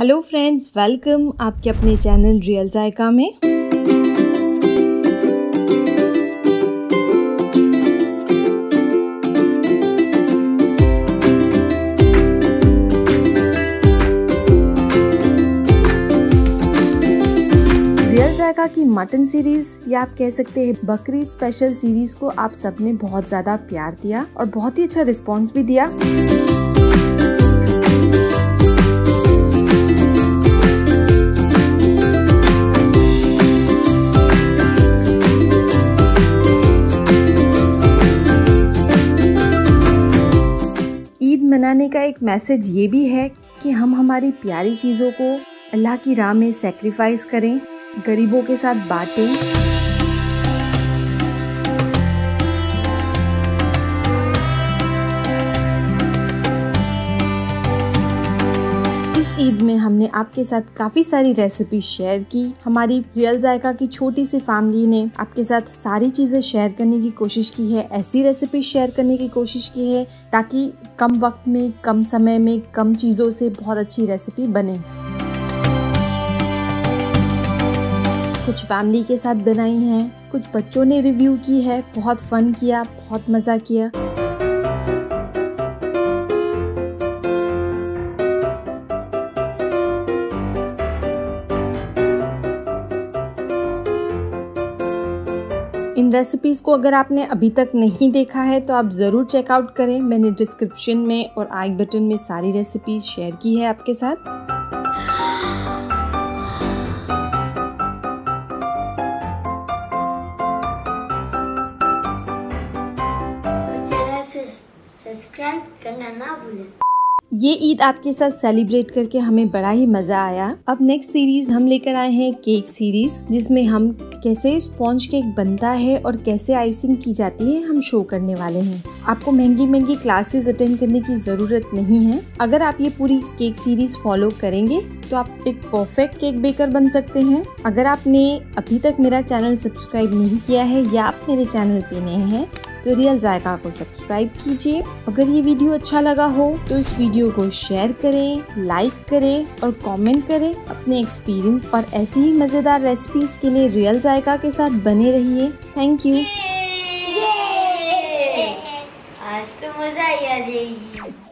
Hello friends welcome आपके अपने channel real जायका में। रियल जायका की मटन सीरीज़ या आप कह सकते हैं बकरीद स्पेशल सीरीज़ को आप सबने बहुत ज़्यादा प्यार दिया और बहुत ही अच्छा रिस्पांस भी दिया। मनाने का एक मैसेज ये भी है कि हम हमारी प्यारी चीज़ों को अल्लाह की राह में सेक्रीफाइस करें, गरीबों के साथ बांटें। ईद में हमने आपके साथ काफ़ी सारी रेसिपी शेयर की। हमारी रियल जायका की छोटी सी फैमिली ने आपके साथ सारी चीज़ें शेयर करने की कोशिश की है, ऐसी रेसिपी शेयर करने की कोशिश की है ताकि कम वक्त में, कम समय में, कम चीज़ों से बहुत अच्छी रेसिपी बने। कुछ फैमिली के साथ बनाई हैं, कुछ बच्चों ने रिव्यू की है, बहुत फन किया, बहुत मज़ा किया। इन रेसिपीज़ को अगर आपने अभी तक नहीं देखा है तो आप ज़रूर चेकआउट करें। मैंने डिस्क्रिप्शन में और आई बटन में सारी रेसिपीज़ शेयर की है आपके साथ। सब्सक्राइब करना ना भूलें। ये ईद आपके साथ सेलिब्रेट करके हमें बड़ा ही मज़ा आया। अब नेक्स्ट सीरीज़ हम लेकर आए हैं केक सीरीज़ जिसमें हम कैसे स्पॉन्ज केक बनता है और कैसे आइसिंग की जाती है, हम शो करने वाले हैं। आपको महँगी महँगी क्लासेस अटेंड करने की ज़रूरत नहीं है। अगर आप ये पूरी केक सीरीज़ फॉलो करेंगे तो आप एक परफेक्ट केक बेकर बन सकते हैं। अगर आपने अभी तक मेरा चैनल सब्सक्राइब नहीं किया है या आप मेरे चैनल पे नए हैं तो रियल जायका को सब्सक्राइब कीजिए। अगर ये वीडियो अच्छा लगा हो तो इस वीडियो को शेयर करें लाइक करें और कमेंट करें। अपने एक्सपीरियंस और ऐसी ही मज़ेदार रेसिपीज़ के लिए रियल जायका के साथ बने रहिए। थैंक यू आज तो मज़ा आ जाएगी।